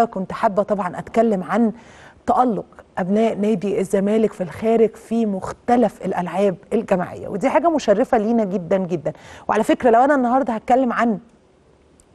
كنت حابة طبعا أتكلم عن تألق أبناء نادي الزمالك في الخارج في مختلف الألعاب الجماعية ودي حاجة مشرفة لينا جدا جدا. وعلى فكرة لو أنا النهاردة هتكلم عن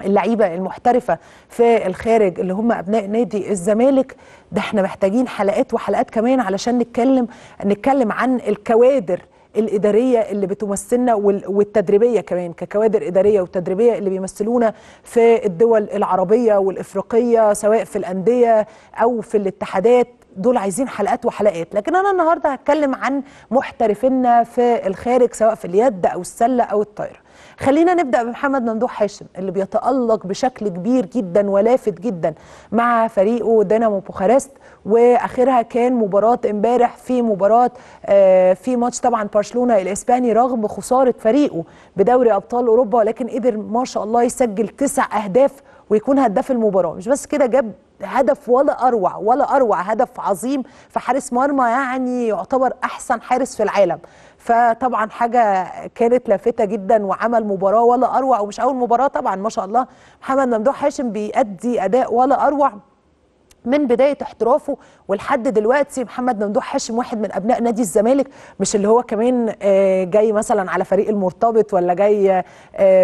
اللعيبة المحترفة في الخارج اللي هم أبناء نادي الزمالك ده إحنا محتاجين حلقات وحلقات كمان علشان نتكلم نتكلم عن الكوادر الإدارية اللي بتمثلنا والتدريبية كمان ككوادر إدارية وتدريبية اللي بيمثلونا في الدول العربية والإفريقية سواء في الأندية أو في الاتحادات. دول عايزين حلقات وحلقات. لكن أنا النهاردة هتكلم عن محترفينا في الخارج سواء في اليد أو السلة أو الطايرة. خلينا نبدأ بمحمد ممدوح هاشم اللي بيتألق بشكل كبير جدا ولافت جدا مع فريقه دينامو بوخارست. وآخرها كان مباراة امبارح في مباراة آه في ماتش طبعا برشلونة الإسباني رغم خسارة فريقه بدوري أبطال أوروبا ولكن قدر ما شاء الله يسجل تسع أهداف ويكون هداف المباراة. مش بس كده جاب هدف ولا أروع ولا أروع هدف عظيم في حارس مرمى يعني يعتبر أحسن حارس في العالم. فطبعا حاجة كانت لافته جدا وعمل مباراة ولا أروع ومش أول مباراة طبعا ما شاء الله محمد ممدوح هاشم بيأدي أداء ولا أروع. من بداية احترافه ولحد دلوقتي محمد ممدوح هاشم واحد من أبناء نادي الزمالك مش اللي هو كمان جاي مثلا على فريق المرتبط ولا جاي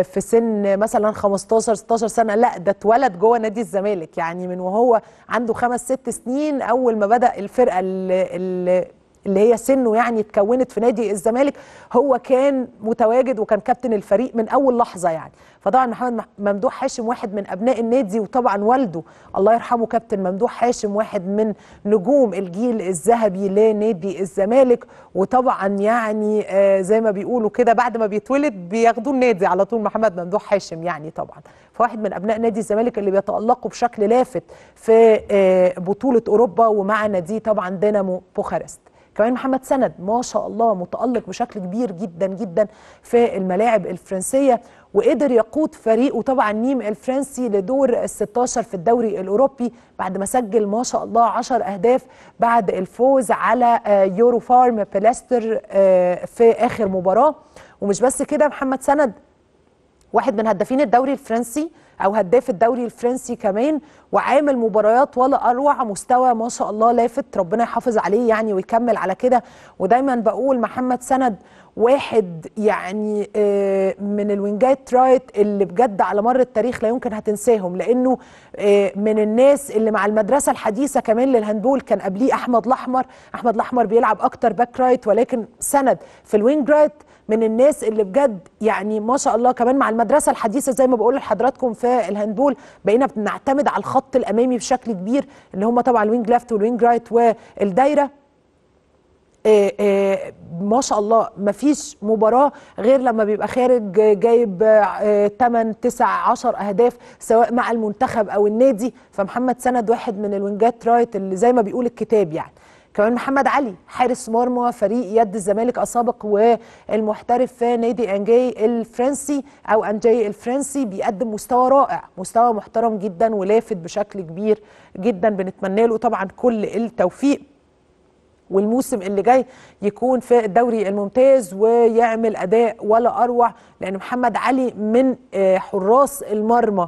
في سن مثلا 15 16 سنة لا ده اتولد جوه نادي الزمالك. يعني من وهو عنده خمس ست سنين أول ما بدأ الفرقة اللي اللي هي سنه يعني اتكونت في نادي الزمالك هو كان متواجد وكان كابتن الفريق من أول لحظة يعني. فطبعا محمد ممدوح هاشم واحد من أبناء النادي وطبعا والده الله يرحمه كابتن ممدوح هاشم واحد من نجوم الجيل الذهبي لنادي الزمالك. وطبعا يعني آه زي ما بيقولوا كده بعد ما بيتولد بياخدوه النادي على طول محمد ممدوح هاشم يعني طبعا. فواحد من أبناء نادي الزمالك اللي بيتألقوا بشكل لافت في آه بطولة أوروبا ومع نادي طبعا دينامو بوخارست. كمان محمد سند ما شاء الله متألق بشكل كبير جدا جدا في الملاعب الفرنسية وقدر يقود فريقه طبعا نيم الفرنسي لدور ال 16 في الدوري الأوروبي بعد ما سجل ما شاء الله 10 أهداف بعد الفوز على يورو فارم بيليستر في آخر مباراة. ومش بس كده محمد سند واحد من هدافين الدوري الفرنسي أو هداف الدوري الفرنسي كمان وعامل مباريات ولا أروع مستوى ما شاء الله لافت ربنا يحافظ عليه يعني ويكمل على كده. ودايما بقول محمد سند واحد يعني من ال wing ات right اللي بجد على مر التاريخ لا يمكن هتنساهم لأنه من الناس اللي مع المدرسة الحديثة كمان لل handball كان قبليه أحمد الأحمر. أحمد الأحمر بيلعب أكتر back right ولكن سند في ال wing right من الناس اللي بجد يعني ما شاء الله كمان مع المدرسة الحديثة زي ما بقول لحضراتكم في ال handball بقينا بنعتمد على الخط الأمامي بشكل كبير اللي هم طبعا ال wing left وال wing right والدايرة. آه آه ما شاء الله ما فيش مباراة غير لما بيبقى خارج جايب آه 8 9 10 أهداف سواء مع المنتخب أو النادي. فمحمد سند واحد من الوينجات رايت اللي زي ما بيقول الكتاب يعني. كمان محمد علي حارس مرمى فريق يد الزمالك السابق والمحترف في نادي أنجاي الفرنسي أو أنجاي الفرنسي بيقدم مستوى رائع مستوى محترم جدا ولافت بشكل كبير جدا. بنتمنى له طبعا كل التوفيق. والموسم اللي جاي يكون في الدوري الممتاز ويعمل أداء ولا أروع لأن محمد علي من حراس المرمى.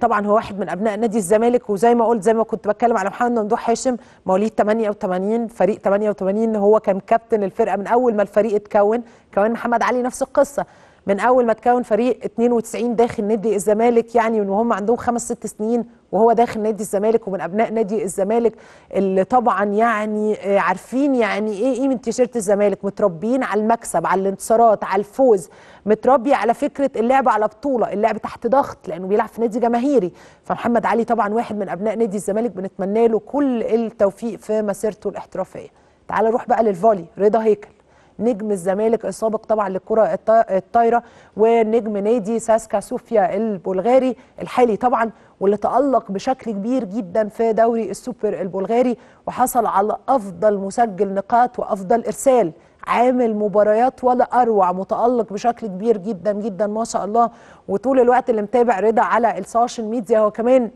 طبعا هو واحد من أبناء نادي الزمالك وزي ما قلت زي ما كنت بتكلم على محمد ممدوح هاشم مواليد 88 فريق 88 هو كان كابتن الفرقة من أول ما الفريق اتكون. كمان محمد علي نفس القصة. من أول ما تكون فريق 92 داخل نادي الزمالك يعني من وهم عندهم خمس ست سنين وهو داخل نادي الزمالك ومن أبناء نادي الزمالك اللي طبعا يعني عارفين يعني إيه قيمه تيشيرت الزمالك متربيين على المكسب على الانتصارات على الفوز متربي على فكرة اللعب على بطولة اللعب تحت ضغط لأنه بيلعب في نادي جماهيري. فمحمد علي طبعا واحد من أبناء نادي الزمالك بنتمنى له كل التوفيق في مسيرته الاحترافية. تعال نروح بقى للفولي رضا هيكل. نجم الزمالك السابق طبعا للكرة الطايرة ونجم نادي ساسكا صوفيا البلغاري الحالي طبعا واللي تألق بشكل كبير جدا في دوري السوبر البلغاري وحصل على أفضل مسجل نقاط وأفضل إرسال. عامل مباريات ولا أروع متألق بشكل كبير جدا جدا ما شاء الله. وطول الوقت اللي متابع رضا على ال social media هو كمان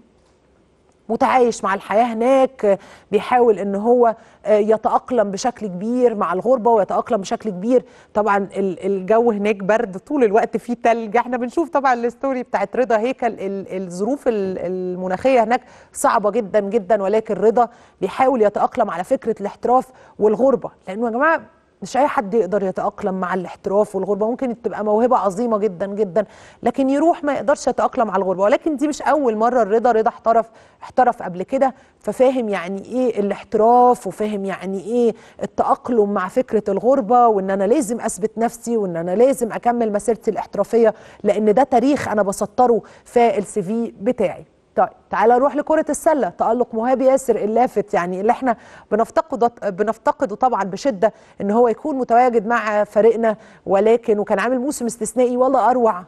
متعايش مع الحياة هناك بيحاول إن هو آه، يتأقلم بشكل كبير مع الغربة ويتأقلم بشكل كبير. طبعا ال- الجو هناك برد طول الوقت فيه تلج. إحنا بنشوف طبعا ال story بتاعت رضا هيكل ال- الظروف ال- المناخية هناك صعبة جدا جدا ولكن رضا بيحاول يتأقلم على فكرة الاحتراف والغربة. لأنه يا جماعة مش أي حد يقدر يتأقلم مع الاحتراف والغربة ممكن تبقى موهبة عظيمة جدا جدا لكن يروح ما يقدرش يتأقلم على الغربة. ولكن دي مش أول مرة الرضا رضا احترف احترف قبل كده ففاهم يعني إيه الاحتراف وفاهم يعني إيه التأقلم مع فكرة الغربة وإن أنا لازم أثبت نفسي وإن أنا لازم أكمل مسيرتي الاحترافية لأن ده تاريخ أنا بسطره في السي في بتاعي. طيب تعالى نروح لكرة السلة. تألق مهاب ياسر اللافت يعني اللي إحنا بنفتقده بنفتقده طبعا بشدة إن هو يكون متواجد مع فريقنا. ولكن وكان عامل موسم استثنائي ولا أروع.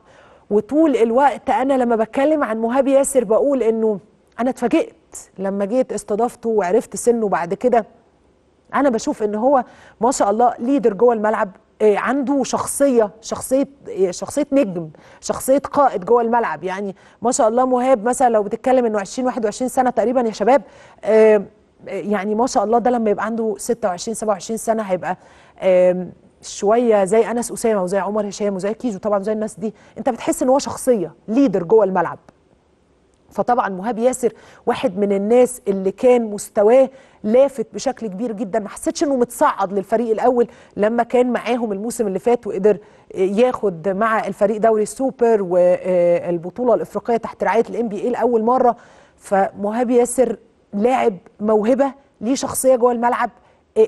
وطول الوقت أنا لما بتكلم عن مهاب ياسر بقول إنه أنا اتفاجئت لما جيت استضافته وعرفت سنه. بعد كده أنا بشوف إن هو ما شاء الله ليدر جوه الملعب. عنده شخصية شخصية آه، شخصية نجم شخصية قائد جوه الملعب. يعني ما شاء الله مهاب مثلا لو بتتكلم إنه 20 21 سنة تقريبا يا شباب آه، آه، يعني ما شاء الله ده لما يبقى عنده 26 27 سنة هيبقى شوية زي أنس أسامة وزي عمر هشام وزي كيجو طبعا زي الناس دي. أنت بتحس إن هو شخصية ليدر جوه الملعب. فطبعا مهاب ياسر واحد من الناس اللي كان مستواه لافت بشكل كبير جدا. ما حسيتش إنه متصعد للفريق الأول لما كان معاهم الموسم اللي فات وقدر ياخد مع الفريق دوري السوبر والبطولة الإفريقية تحت رعاية ال NBA لأول مرة. فمهاب ياسر لاعب موهبة ليه شخصية جوه الملعب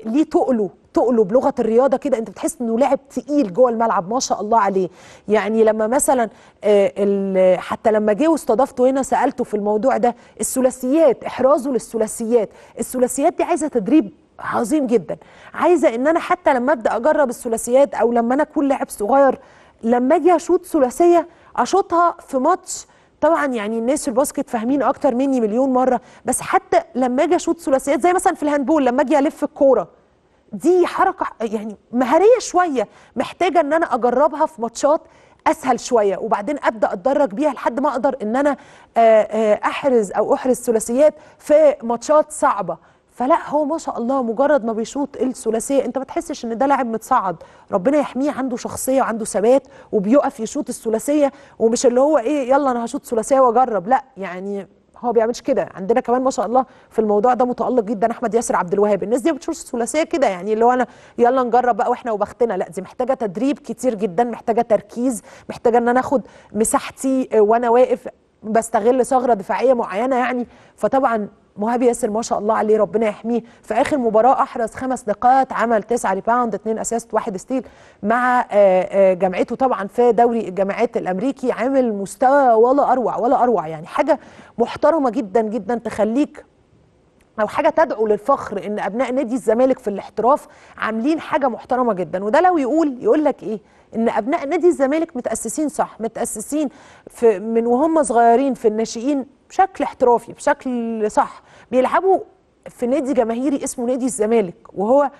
ليه تقله تقله بلغة الرياضة كده انت بتحس انه لاعب تقيل جوه الملعب ما شاء الله عليه. يعني لما مثلا آه، حتى لما جه واستضافته هنا سألته في الموضوع ده الثلاثيات إحرازه للثلاثيات. الثلاثيات دي عايزة تدريب عظيم جدا. عايزة إن أنا حتى لما أبدأ أجرب الثلاثيات أو لما أنا أكون لاعب صغير لما أجي أشوط ثلاثية أشوطها في ماتش. طبعا يعني الناس في ال basket فاهمين أكتر مني مليون مرة بس حتى لما أجي أشوط ثلاثيات زي مثلا في ال handball لما أجي ألف الكورة. دي حركة يعني مهارية شوية محتاجة إن أنا أجربها في matchات أسهل شوية وبعدين أبدأ أتدرج بيها لحد ما أقدر إن أنا أحرز أو أحرز ثلاثيات في ماتشات صعبة. فلا هو ما شاء الله مجرد ما بيشوط الثلاثية أنت ما تحسش إن ده لاعب متصعد. ربنا يحميه عنده شخصية وعنده ثبات وبيقف يشوط الثلاثية ومش اللي هو إيه يلا أنا هشوط ثلاثية وأجرب لا يعني هو بيعملش كده. عندنا كمان ما شاء الله في الموضوع ده متألق جدا أحمد ياسر عبد الوهاب. الناس دي ما بتشوفش ثلاثية كده يعني اللي هو أنا يلا نجرب بقى وإحنا وبختنا. لا دي محتاجة تدريب كتير جدا محتاجة تركيز محتاجة إن أنا آخد مساحتي وأنا واقف بستغل ثغرة دفاعية معينة يعني. فطبعا مهاب ياسر ما شاء الله عليه ربنا يحميه. في آخر مباراة أحرز خمس نقاط عمل تسعة rebound اتنين assist واحد steal مع آه، آه، جامعته طبعا في دوري الجامعات الأمريكي. عامل مستوى ولا أروع ولا أروع يعني. حاجة محترمة جدا جدا تخليك أو حاجة تدعو للفخر إن أبناء نادي الزمالك في الاحتراف عاملين حاجة محترمة جدا. وده لو يقول يقول لك إيه؟ إن أبناء نادي الزمالك متأسسين صح متأسسين في من وهم صغيرين في الناشئين بشكل احترافي بشكل صح بيلعبوا في نادي جماهيري اسمه نادي الزمالك وهو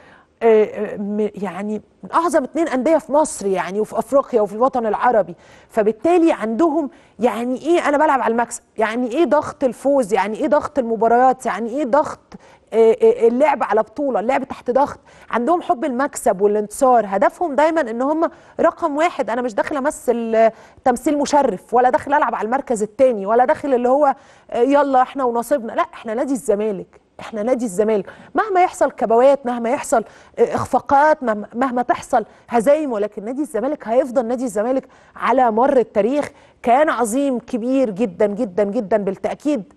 يعني من أعظم اتنين أندية في مصر يعني وفي أفريقيا وفي الوطن العربي. فبالتالي عندهم يعني إيه أنا بلعب على المكسب. يعني إيه ضغط الفوز؟ يعني إيه ضغط المباريات؟ يعني إيه ضغط آه، آه، اللعب على بطولة؟ اللعب تحت ضغط. عندهم حب المكسب والانتصار. هدفهم دايما إن هم رقم واحد. أنا مش داخل أمثل آه، تمثيل مشرف ولا داخل ألعب على المركز الثاني ولا داخل اللي هو آه، يلا إحنا ونصيبنا. لا إحنا نادي الزمالك. إحنا نادي الزمالك. مهما يحصل كبوات مهما يحصل آه، إخفاقات مهما- مهما تحصل هزايم ولكن نادي الزمالك هيفضل نادي الزمالك على مر التاريخ كان عظيم كبير جدا جدا جدا بالتأكيد.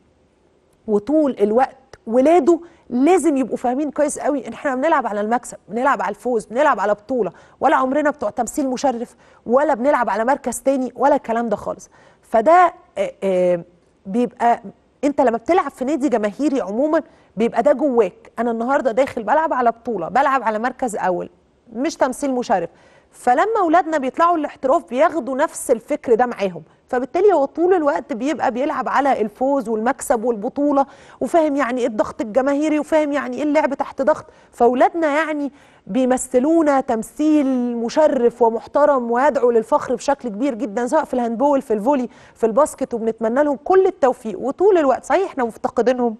وطول الوقت ولاده لازم يبقوا فاهمين كويس قوي إن إحنا بنلعب على المكسب بنلعب على الفوز بنلعب على بطولة. ولا عمرنا بتوع تمثيل مشرف ولا بنلعب على مركز تاني ولا الكلام ده خالص. فده آه، آه، بيبقى انت لما بتلعب في نادي جماهيري عموما بيبقى ده جواك. أنا النهارده داخل بلعب على بطولة بلعب على مركز أول مش تمثيل مشرف. فلما اولادنا بيطلعوا الاحتراف بياخدوا نفس الفكر ده معاهم. فبالتالي هو طول الوقت بيبقى بيلعب على الفوز والمكسب والبطولة وفاهم يعني إيه الضغط الجماهيري وفاهم يعني إيه اللعب تحت ضغط. فاولادنا يعني بيمثلونا تمثيل مشرف ومحترم ويدعو للفخر بشكل كبير جدا سواء في ال handball في ال volley في ال basket وبنتمنى لهم كل التوفيق. وطول الوقت صحيح إحنا مفتقدينهم.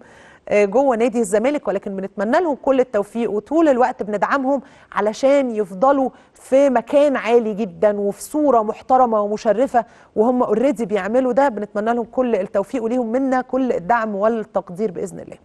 جوه نادي الزمالك ولكن بنتمنى لهم كل التوفيق وطول الوقت بندعمهم علشان يفضلوا في مكان عالي جدا وفي صورة محترمة ومشرفة وهم اوريدي بيعملوا ده. بنتمنى لهم كل التوفيق وليهم منا كل الدعم والتقدير بإذن الله.